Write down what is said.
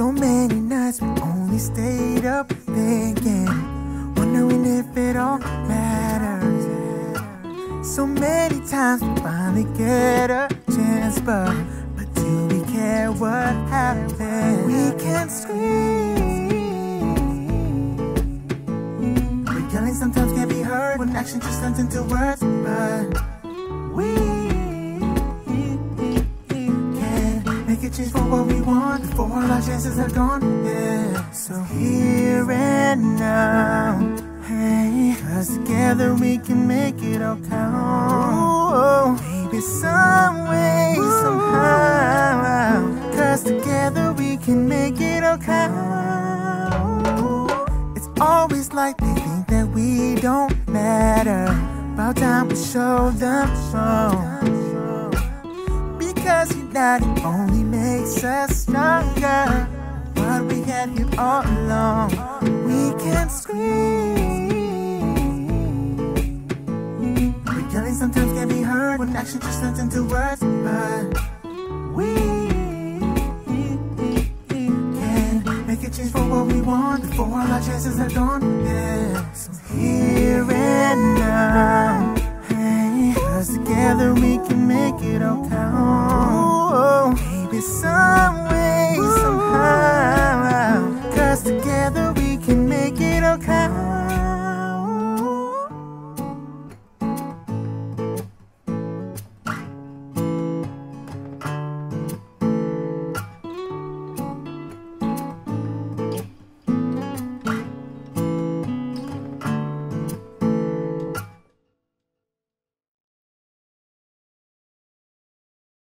So many nights we only stayed up thinking, wondering if it all matters. So many times we finally get a chance, but but do we care what happens? We can't scream. But yelling sometimes can't be heard when action just turns into words. But we our chances are gone. Yeah. So here and now. Hey, cause together we can make it all count. Maybe some way, somehow. Cause together we can make it all count. It's always like they think that we don't matter. About time we show them so. Because united only makes us. Had here all along, we can scream. Yelling sometimes can be heard when action just turns into words. But we can make a change for what we want before all our chances are gone. Yeah, so here and now. Hey, cause together we can make it all count. Maybe some Together we can make it all come